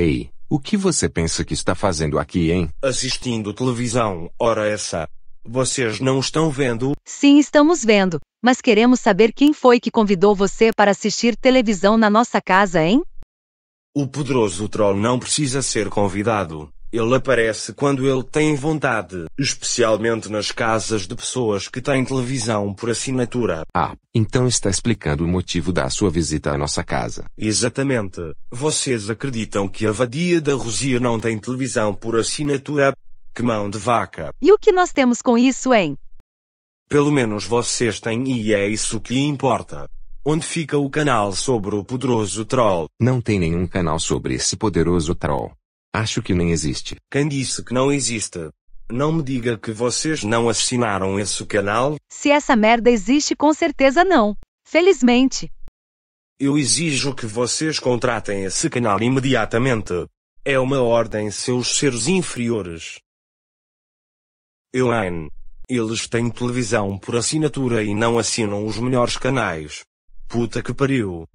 Ei, o que você pensa que está fazendo aqui, hein? Assistindo televisão, ora essa. Vocês não estão vendo? Sim, estamos vendo. Mas queremos saber quem foi que convidou você para assistir televisão na nossa casa, hein? O poderoso troll não precisa ser convidado. Ele aparece quando ele tem vontade, especialmente nas casas de pessoas que têm televisão por assinatura. Ah, então está explicando o motivo da sua visita à nossa casa. Exatamente. Vocês acreditam que a vadia da Rosia não tem televisão por assinatura? Que mão de vaca. E o que nós temos com isso, hein? Pelo menos vocês têm e é isso que importa. Onde fica o canal sobre o poderoso troll? Não tem nenhum canal sobre esse poderoso troll. Acho que nem existe. Quem disse que não existe? Não me diga que vocês não assinaram esse canal? Se essa merda existe, com certeza não. Felizmente. Eu exijo que vocês contratem esse canal imediatamente. É uma ordem, seus seres inferiores. Elaine. Eles têm televisão por assinatura e não assinam os melhores canais. Puta que pariu.